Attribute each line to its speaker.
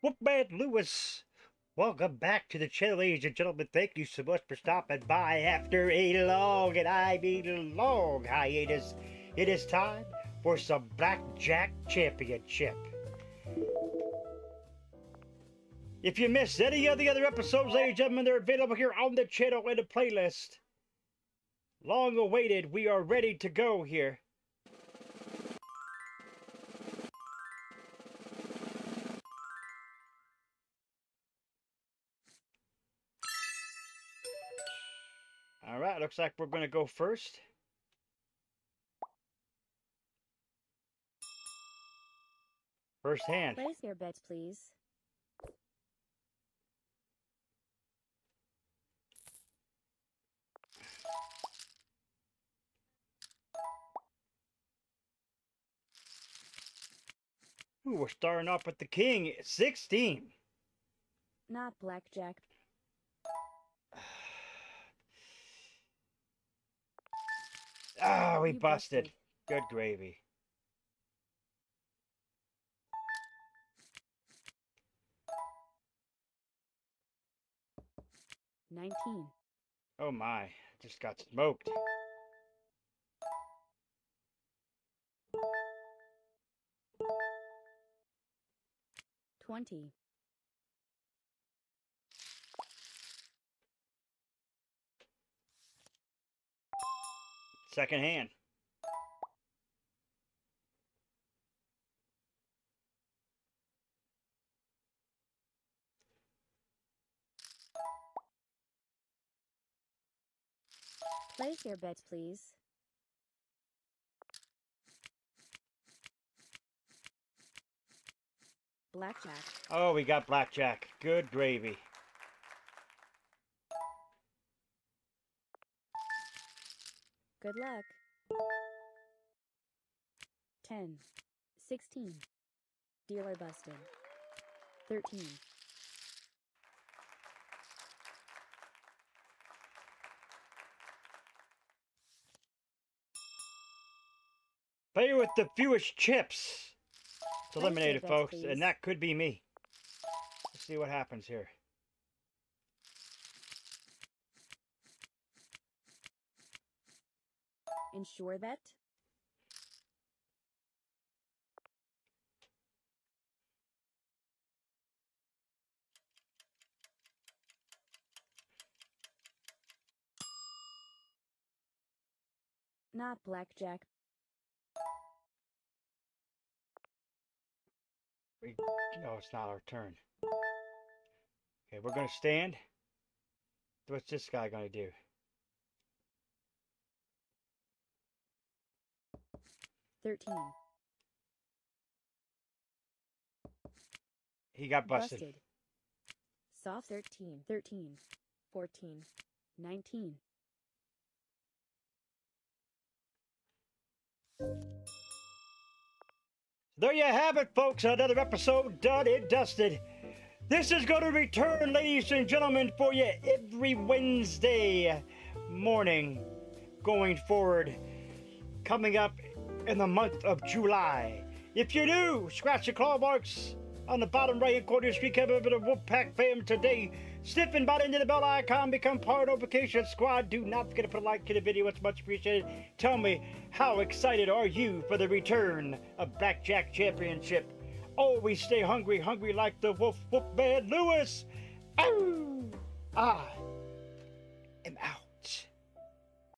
Speaker 1: Wolfman Lewis. Welcome back to the channel, ladies and gentlemen. Thank you so much for stopping by after a long, and I mean long hiatus. It is time for some Blackjack Championship. If you missed any of the other episodes, ladies and gentlemen, they're available here on the channel in the playlist. Long awaited, we are ready to go here. Right, looks like we're going to go first. First hand.
Speaker 2: Place your bets, please.
Speaker 1: Ooh, we're starting off with the king, 16.
Speaker 2: Not blackjack.
Speaker 1: Ah, we
Speaker 2: You
Speaker 1: busted.
Speaker 2: busted.
Speaker 1: Good gravy.
Speaker 2: Nineteen.
Speaker 1: Oh my, just got smoked.
Speaker 2: Twenty.
Speaker 1: Second hand.
Speaker 2: Place your bets, please. Blackjack.
Speaker 1: Oh, we got blackjack. Good gravy.
Speaker 2: Good luck. Ten. Sixteen. Dealer busted. Thirteen.
Speaker 1: Player with the fewest chips. It's eliminated, folks, and that could be me. Let's see what happens here.
Speaker 2: Ensure that. Not blackjack.
Speaker 1: We, no, it's not our turn. Okay, we're gonna stand. What's this guy gonna do?
Speaker 2: Thirteen.
Speaker 1: He got busted.
Speaker 2: Soft 13, 13, 14, 19.
Speaker 1: There you have it, folks. Another episode done and dusted. This is going to return, ladies and gentlemen, for you every Wednesday morning going forward. Coming up in the month of July. If you do, scratch the claw marks on the bottom right hand corner of your screen. Over to Wolfpack fam today. Sniffing bot into the bell icon, become part of the notification squad. Do not forget to put a like to the video, it's much appreciated. Tell me, how excited are you for the return of Blackjack Championship? Always stay hungry, hungry like the Wolf wolf man Lewis. Ow! Ah,